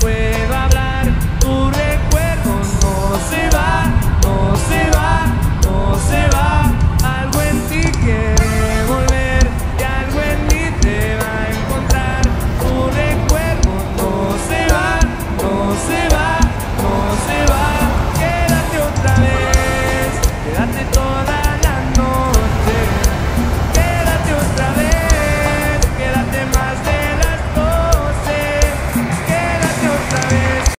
puedo hablar, tu recuerdo no se va, no se va, no se va. Algo en ti quiere volver y algo en mí te va a encontrar. Tu recuerdo no se va, no se va, no se va. Quédate otra vez, quédate todo.